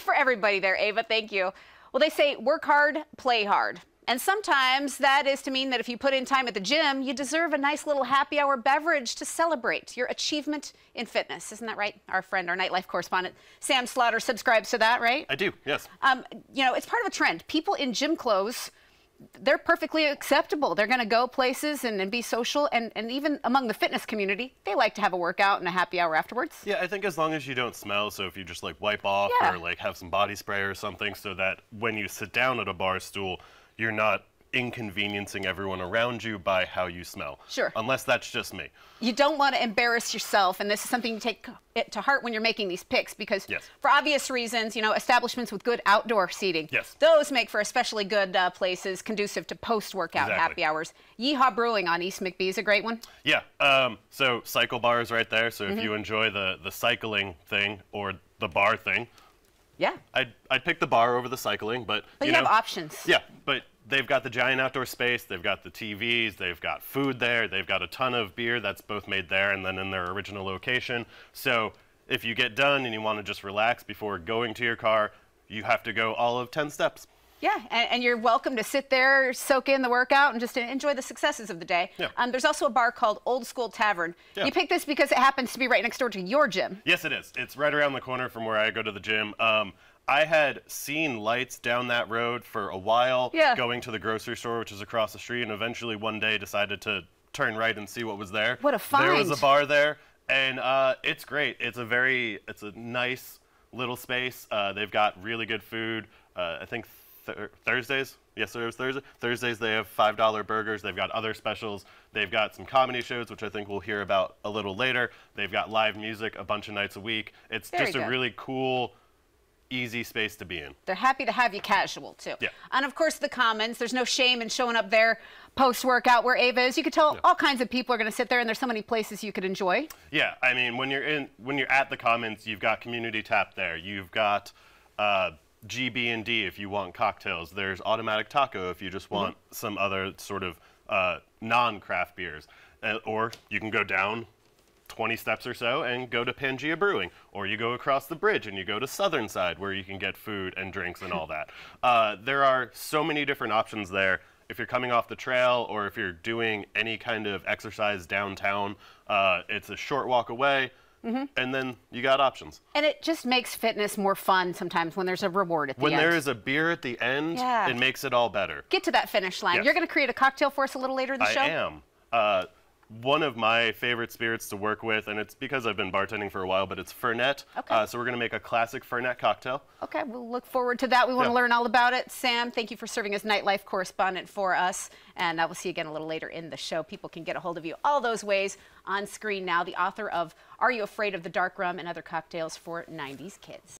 For everybody there, Ava, thank you. Well, they say work hard, play hard. And sometimes that is to mean that if you put in time at the gym, you deserve a nice little happy hour beverage to celebrate your achievement in fitness. Isn't that right? Our friend, our nightlife correspondent, Sam Slaughter, subscribes to that, right? I do, yes. Um, you know, it's part of a trend. People in gym clothes they're perfectly acceptable. They're going to go places and, and be social. And, and even among the fitness community, they like to have a workout and a happy hour afterwards. Yeah, I think as long as you don't smell, so if you just like wipe off Yeah. or like have some body spray or something so that when you sit down at a bar stool, you're not inconveniencing everyone around you by how you smell. Sure. Unless that's just me. You don't want to embarrass yourself, and this is something you take it to heart when you're making these picks because, Yes. for obvious reasons, you know, establishments with good outdoor seating, Yes. those make for especially good uh, places conducive to post-workout Exactly. happy hours. Yeehaw Brewing on East McBee is a great one. Yeah. Um, so cycle bar is right there. So if Mm-hmm. you enjoy the the cycling thing or the bar thing, Yeah, I'd I'd pick the bar over the cycling, but but you, know, have options. Yeah, but they've got the giant outdoor space, they've got the TVs, they've got food there, they've got a ton of beer that's both made there and then in their original location. So if you get done and you want to just relax before going to your car, you have to go all of 10 steps. Yeah, and, and you're welcome to sit there, soak in the workout, and just enjoy the successes of the day. Yeah. Um, there's also a bar called Old School Tavern. Yeah. You picked this because it happens to be right next door to your gym. Yes, it is. It's right around the corner from where I go to the gym. Um, I had seen lights down that road for a while, Yeah. going to the grocery store, which is across the street, and eventually one day decided to turn right and see what was there. What a find! There was a bar there, and uh, it's great. It's a very, it's a nice little space. Uh, they've got really good food. Uh, I think th- Thursdays. Yesterday was Thursday. Thursdays they have five dollar burgers. They've got other specials. They've got some comedy shows, which I think we'll hear about a little later. They've got live music a bunch of nights a week. It's Very just a really cool, easy space to be in. They're happy to have you casual too. Yeah. And of course, the Commons. There's no shame in showing up there post-workout where Ava is. You could tell Yeah. all kinds of people are going to sit there, and there's so many places you could enjoy. Yeah, I mean, when you're in, when you're at the Commons, you've got Community Tap there. You've got uh, GB&D if you want cocktails. There's Automatic Taco if you just want some other sort of uh, non-craft beers. Uh, or you can go down 20 steps or so and go to Pangea Brewing. Or you go across the bridge and you go to Southernside where you can get food and drinks and all that. Uh, there are so many different options there. If you're coming off the trail or if you're doing any kind of exercise downtown, uh, it's a short walk away. And then you got options. And it just makes fitness more fun sometimes when there's a reward at the When end. When there is a beer at the end, Yeah. it makes it all better. Get to that finish line. Yes. You're going to create a cocktail for us a little later in the I show. I am. Uh, one of my favorite spirits to work with, and it's because I've been bartending for a while, but it's Fernet. Okay. Uh, so we're going to make a classic Fernet cocktail. Okay, we'll look forward to that. We want to Yeah. learn all about it. Sam, thank you for serving as nightlife correspondent for us. And I will see you again a little later in the show. People can get a hold of you all those ways on screen now. The author of Are You Afraid of the Dark Rum and Other Cocktails for 90s Kids.